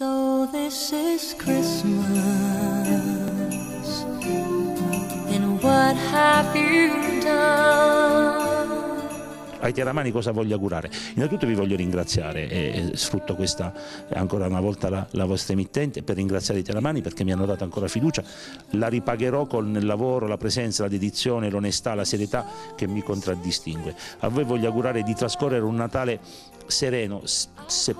So this is Christmas And what have you done? ai Teramani cosa voglio augurare? Innanzitutto vi voglio ringraziare e, sfrutto questa ancora una volta la, la, vostra emittente per ringraziare i Teramani perché mi hanno dato ancora fiducia, la ripagherò con il lavoro, la presenza, la dedizione, l'onestà, la serietà che mi contraddistingue. A voi voglio augurare di trascorrere un Natale sereno, se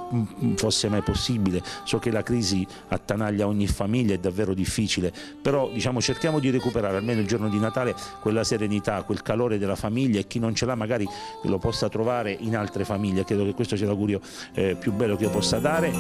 fosse mai possibile, so che la crisi attanaglia ogni famiglia, è davvero difficile, però diciamo, cerchiamo di recuperare almeno il giorno di Natale quella serenità, quel calore della famiglia e chi non ce l'ha magari lo possa trovare in altre famiglie, credo che questo sia l'augurio eh, più bello che io possa dare.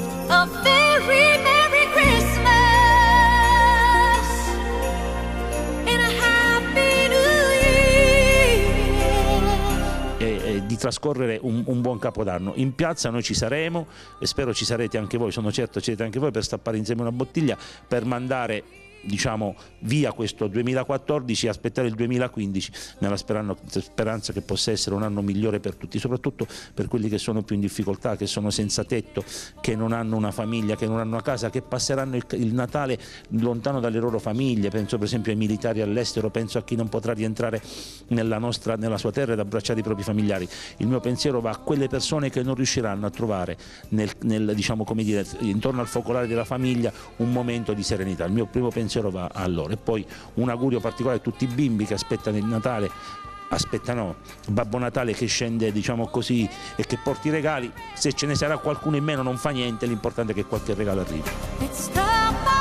Di trascorrere un, un, buon capodanno. In piazza noi ci saremo e spero ci sarete anche voi, sono certo ci sarete anche voi per stappare insieme una bottiglia, per mandare diciamo, via questo 2014 e aspettare il 2015 nella speranza che possa essere un anno migliore per tutti, soprattutto per quelli che sono più in difficoltà, che sono senza tetto, che non hanno una famiglia, che non hanno una casa, che passeranno il, il Natale lontano dalle loro famiglie, penso per esempio ai militari all'estero, penso a chi non potrà rientrare nella, nostra, nella sua terra ed abbracciare i propri familiari. Il mio pensiero va a quelle persone che non riusciranno a trovare nel, nel, diciamo, dire, intorno al focolare della famiglia un momento di serenità. Il mio primo pensiero pensiero va a loro. E poi un augurio particolare a tutti i bimbi che aspettano il Natale aspettano Babbo Natale che scende diciamo così e che porti i regali se ce ne sarà qualcuno in meno non fa niente l'importante è che qualche regalo arrivi